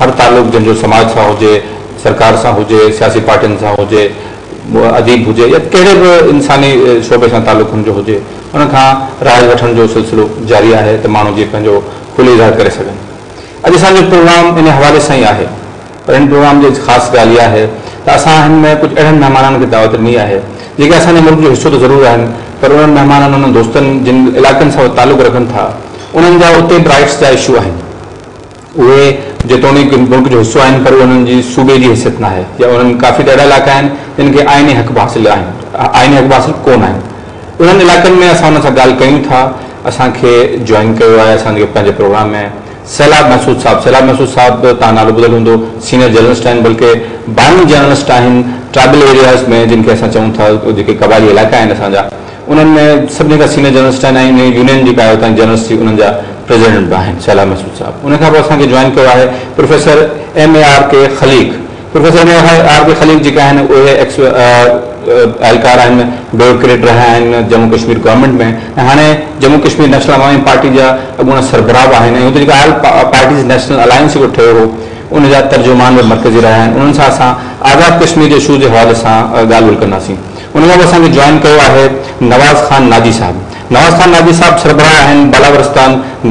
ہر تعلق جن جو سماج سے ہوج سرکار سا ہوجی سیاسی پارٹین سا ہو ادیب ہوجائے یا کہڑے بھی انسانی شعبے سا تعلق ہوج ان وٹھن جو سلسلو جاری ہے تو مانو جی کھلی اظہار کر سکے جو پروگرام انہیں حوالے سے ہی ان پروگرام جو خاص غال یہ ہے تو میں کچھ اہن مہمانان کے دعوت نہیں دینی ہے جی نے ملک جو حصہ تو ضرور ہیں پر ان مہمان ان دوستن جن علاقن سا تعلق رکھن تھا انہیں اتر جا ایشو اشو ان جيتوڻيڪ ملڪ جو حصو آهن پر انهن جي صوبي جي حيثيت نه آهي يا انهن ڪافي ڏاڍا علائقا آهن جن کي آئني حق حاصل آهن آئني حق حاصل ڪونه آهن انهن علائقن ۾ اسان هن سان ڳالهه ڪيون ٿا اسان کي جوائن ڪيو آهي اسان جي پنهنجي پروگرام ۾ سيلاب مهسود صاحب سيلاب مهسود صاحب توهان نالو ٻڌل هوندو سينيئر جرنلسٽ آهن بلڪه باني جرنلسٽ آهن ٽرائبل ايرياز ۾ جن کي اسان چئون ٿا جيڪي ڪبالي علائقا آهن اسان جا انهن ۾ سڀني کان سينيئر جرنلسٽ آهن ۽ يونين جيڪا آهي انهن جا پریزیڈنٹ بھی ہیں شالا محسوس صاحب ان جوائن کیا ہے professor M A R K Khaliq. Professor M A R K Khaliq اہلکار بوروکریٹ رہا جموں کشمیر گورنمنٹ میں ہانے جموں کشمیر نیشنل عوامی پارٹی جا اگونا سربراہ ہیں آل پارٹیز نیشنل الائنس ٹھو جا ترجمان میں مرکزی رہا ان سے آزاد کشمیر کے شو حوالے سے گال بول کر جوائن کروا ہے نواز خان نادی صاحب۔ نوازخان نادی صاحب سربراہ ہیں بالاورستان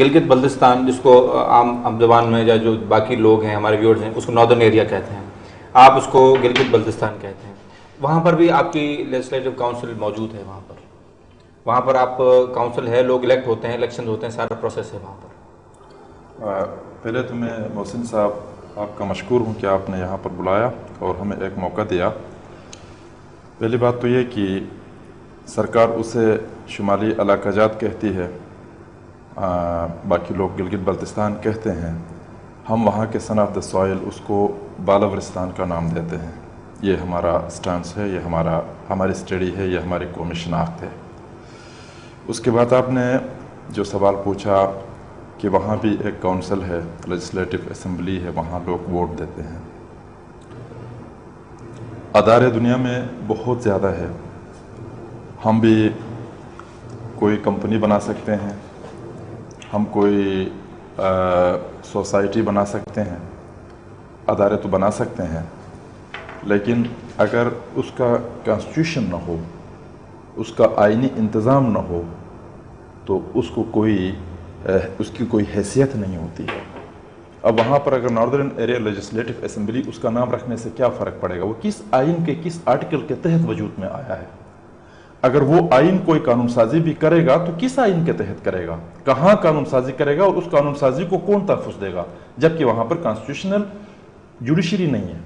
گلگت بلتستان جس کو عام ہم زبان میں یا جو باقی لوگ ہیں، ہمارے ویورز ہیں، اس کو ناردرن ایریا کہتے ہیں۔ آپ اس کو گلگت بلتستان کہتے ہیں۔ وہاں پر بھی آپ کی لیجسلیٹو کاؤنسل موجود ہے، وہاں پر۔ وہاں پر آپ کاؤنسل ہے، لوگ الیکٹ ہوتے ہیں الیکشن ہوتے ہیں، سارا پروسیس ہے وہاں پر۔ پہلے تو میں محسن صاحب، آپ کا مشکور ہوں کہ آپ نے یہاں پر بلایا اور ہمیں ایک موقع دیا۔ پہلی بات تو یہ کہ سرکار اسے شمالی علاقہ جات کہتی ہے۔ باقی لوگ گلگت بلتستان کہتے ہیں۔ ہم وہاں کے سن آف دا سوائل اس کو بالاورستان کا نام دیتے ہیں۔ یہ ہمارا سٹانس ہے، یہ ہمارا، ہماری اسٹڈی ہے، یہ ہماری قومی شناخت ہے۔ اس کے بعد آپ نے جو سوال پوچھا کہ وہاں بھی ایک کونسل ہے لیجسلیٹیو اسمبلی ہے، وہاں لوگ ووٹ دیتے ہیں۔ ادارے دنیا میں بہت زیادہ ہے۔ ہم بھی کوئی کمپنی بنا سکتے ہیں۔ ہم کوئی سوسائٹی بنا سکتے ہیں۔ ادارے تو بنا سکتے ہیں۔ لیکن اگر اس کا کانسٹیوشن نہ ہو، اس کا آئینی انتظام نہ ہو تو اس کو کوئی اس کی کوئی حیثیت نہیں ہوتی ہے۔ اب وہاں پر اگر ناردرن ایریا لیجسلیٹیو اسمبلی اس کا نام رکھنے سے کیا فرق پڑے گا؟ وہ کس آئین کے کس آرٹیکل کے تحت وجود میں آیا ہے؟ اگر وہ آئین کوئی قانون سازی بھی کرے گا تو کس آئین کے تحت کرے گا؟ کہاں قانون سازی کرے گا اور اس قانون سازی کو کون تحفظ دے گا؟ جبکہ وہاں پر کانسٹیوشنل جوڈیشری نہیں ہے۔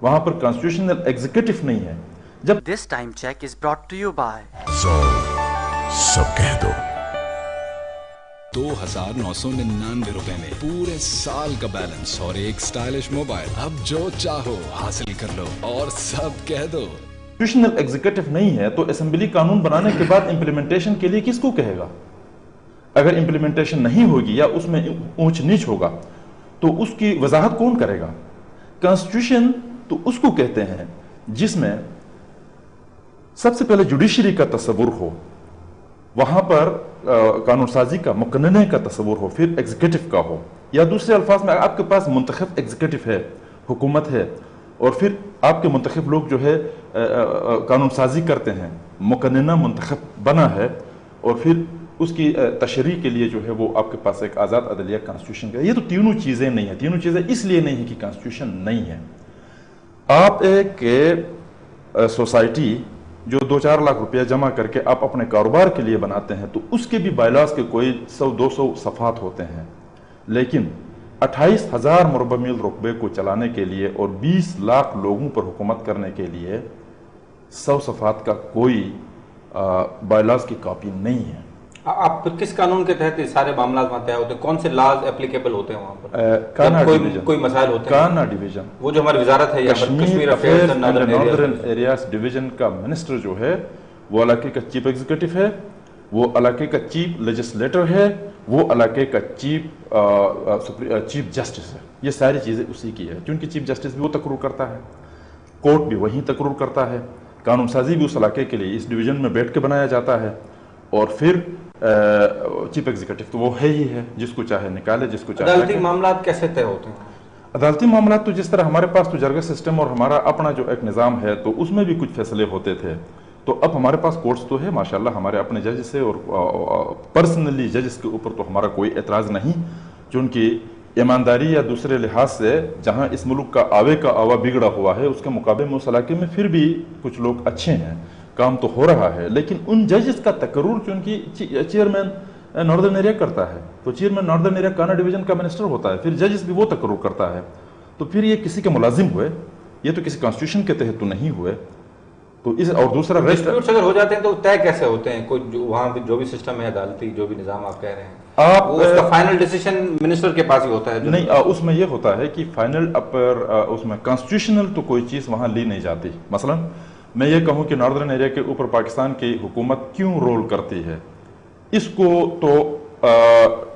وہاں پر کانسٹیوشنل ایگزیکٹو نہیں ہے۔ جب this time check is brought to you by سب کہہ دو۔ دو ہزار نو سو ننانوے روپے میں پورے سال کا بیلنس اور ایک سٹائلش موبائل۔ اب جو چاہو حاصل کر لو اور سب کہہ دو۔ ڈسٹیوشنل ایگزیکٹو نہیں ہے تو اسمبلی قانون بنانے کے بعد امپلیمنٹیشن کے لیے کس کو کہے گا؟ اگر امپلیمنٹیشن نہیں ہوگی یا اس میں اونچ نیچ ہوگا تو اس کی وضاحت کون کرے گا؟ کانسٹیوشن تو اس کو کہتے ہیں جس میں سب سے پہلے جوڈیشری کا تصور ہو۔ وہاں پر قانون سازی کا مقننے کا تصور ہو، پھر ایگزیکٹو کا ہو۔ یا دوسرے الفاظ میں، آپ کے پاس منتخب ایگزیکٹو ہے، حکومت ہے، اور پھر آپ کے منتخب لوگ جو ہے قانون سازی کرتے ہیں۔ مقننہ منتخب بنا ہے، اور پھر اس کی تشریح کے لیے جو ہے، وہ آپ کے پاس ایک آزاد عدلیہ کانسٹیوشن کا یہ تو تینوں چیزیں نہیں ہیں۔ تینوں چیزیں اس لیے نہیں ہیں کہ کانسٹیوشن نہیں ہے۔ آپ ایک سوسائٹی جو دو چار لاکھ روپیہ جمع کر کے آپ اپنے کاروبار کے لیے بناتے ہیں، تو اس کے بھی بائلاس کے کوئی سو، دو سو صفحات ہوتے ہیں۔ لیکن اٹھائیس ہزار مربع میل رقبے کو چلانے کے لیے اور بیس لاکھ لوگوں پر حکومت کرنے کے لیے سو صفحات کا کوئی بائلاس کی کاپی نہیں ہے۔ آپ پھر کس قانون کے تحت یہ سارے معاملات وہاں طے ہوتے ہیں؟ کون سے لاز اپلیکیبل ہوتے ہیں وہاں پر؟ کوئی کوئی مسائل ہوتے ہیں۔ کانا ڈیویجن وہ جو ہماری وزارت ہے Kashmir affairs and northern areas division کا منسٹر جو ہے وہ علاقے کا چیپ ایگزیکٹو ہے وہ علاقے کا چیپ لیجسلیٹر ہے وہ علاقے کا چیپ چیف جسٹس ہے۔ یہ ساری چیزیں اسی کی ہے کیونکہ چیپ جسٹس بھی وہ تقرر کرتا ہے۔ کورٹ بھی وہیں تقرر کرتا ہے۔ قانون سازی بھی اس علاقے کے لیے اس ڈویژن میں بیٹھ کے بنایا جاتا ہے۔ اور پھر چیف ایگزیکٹو تو وہ ہے ہی ہے جس کو چاہے نکالے جس کو چاہے عدالتی۔ معاملات کیسے طے ہوتے ہیں؟ عدالتی معاملات تو جس طرح ہمارے پاس تو جرگہ سسٹم اور ہمارا اپنا جو ایک نظام ہے تو اس میں بھی کچھ فیصلے ہوتے تھے۔ تو اب ہمارے پاس کورٹس تو ہے ماشاءاللہ ہمارے اپنے جج سے اور پرسنلی ججز کے اوپر تو ہمارا کوئی اعتراض نہیں۔ چونکہ ایمانداری یا دوسرے لحاظ سے جہاں اس ملک کا آوے کا آوا بگڑا ہوا ہے اس کے مقابلے میں اس علاقے میں پھر بھی کچھ لوگ اچھے ہیں۔ کام تو ہو رہا ہے لیکن ان ججز کا تقرر چونکہ چیئرمین ناردرن ایریا کرتا ہے۔ تو چیئرمین ناردرن ایریا کانا ڈویژن کا منسٹر ہوتا ہے پھر ججز بھی وہ تقرر کرتا ہے۔ تو پھر یہ کسی کے ملازم ہوئے یہ تو کسی کانسٹیٹیوشن کے تحت تو نہیں ہوئے۔ تو اس اور دوسرا ریسٹ ڈسپیوٹس اگر ہو جاتے ہیں تو طے کیسے ہوتے ہیں؟ کوئی جو وہاں جو بھی سسٹم ہے عدالتی جو بھی نظام آپ کہہ رہے ہیں آپ اس کا فائنل ڈیسیشن منسٹر کے پاس ہی ہوتا ہے نہیں اس میں یہ ہوتا ہے کہ فائنل اپر اس میں کانسٹیٹیوشنل تو کوئی چیز وہاں لی نہیں جاتی۔ مثلا میں یہ کہوں کہ ناردرن ایریا کے اوپر پاکستان کی حکومت کیوں رول کرتی ہے؟ اس کو تو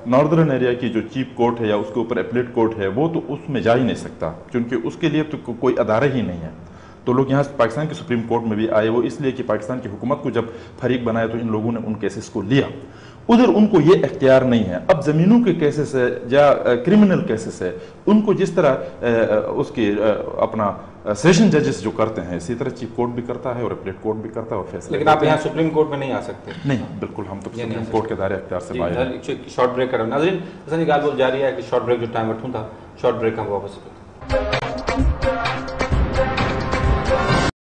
ناردرن ایریا کی جو چیف کورٹ ہے یا اس کے اوپر اپلیٹ کورٹ ہے، وہ تو اس میں جا ہی نہیں سکتا کیونکہ اس کے لیے تو کوئی ادارہ ہی نہیں ہے۔ تو لوگ یہاں پاکستان کی سپریم کورٹ میں بھی آئے، وہ اس لیے کہ پاکستان کی حکومت کو جب فریق بنایا تو ان لوگوں نے ان کیسز کو لیا۔ ادھر ان کو یہ اختیار نہیں ہے۔ اب زمینوں کے کیسز ہے یا کرمنل کیسز ہے، ان کو جس طرح اس کی اپنا سیشن ججز جو کرتے ہیں اسی طرح چیف کورٹ بھی کرتا ہے اور اپلیٹ کورٹ بھی کرتا ہے اور فیصلے لیکن آپ یہاں۔ سپریم کورٹ میں نہیں آ سکتے۔ نہیں بالکل ہم تو یہ نہیں سپریم کورٹ کے دائرے اختیار سے باہر ہیں۔ شارٹ بریک کر رہے ہیں ناظرین حسن جی گال بول جاری ہے کہ شارٹ بریک جو ٹائم وٹھوں تھا شارٹ بریک ہم واپس